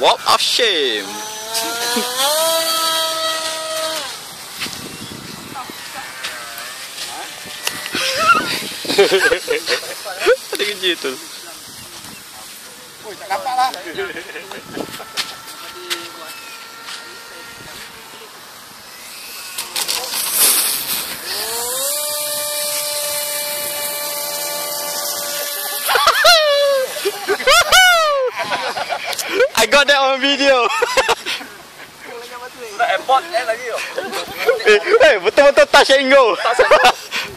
Walk a shame. Ada kerja tu. Oi, tak dapat lah. I got that on video. Airport eh lagi yo. eh, hey, betul-betul touch and go.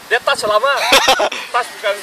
Dia touch lama. touch bukan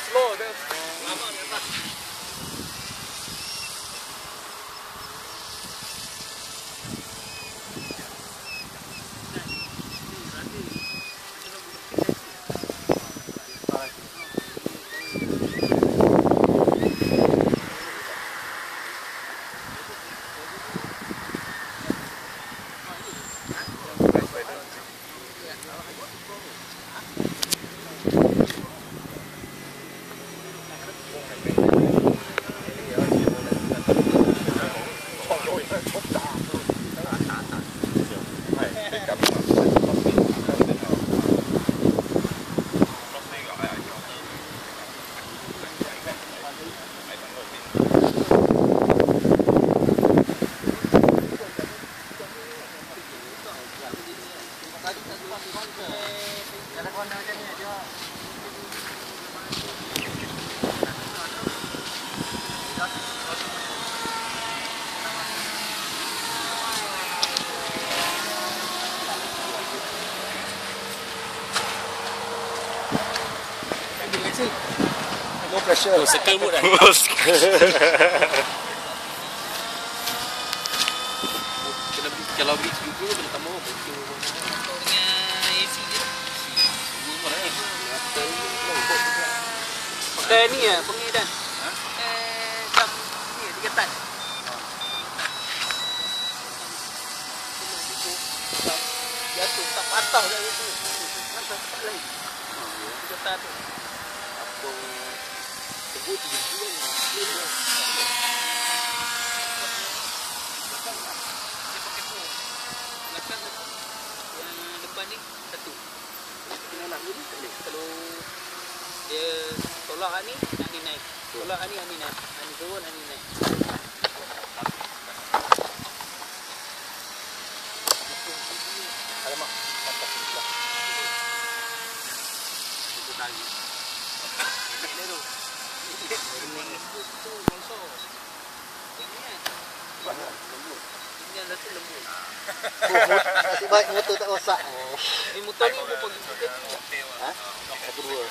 No pressure. Oh, circle mood lah. Kalau beli beli juga boleh tambah betul. Dengan AC je. Pakai ni ah, pengedan. Eh, jam ni tiga tan. Jatuh tak patah dah itu. Masa tak lain. Tiga tan tu. Apa Tunggu tiga bulan. Yang depan ni satu. Nak ni tak boleh. Kalau dia tolak ni, ni naik. Tolak ni, ni naik. Ni turun, ni naik. Alamak. Mantap sebelah. Itu tali. Naik dia tu. Ini tu bonsor. Ini kan. Yang satu lembut. Nasib baik motor tak rosak. Ni motor ni berapa pergi kita tu? Ha? Dua. Satu dua.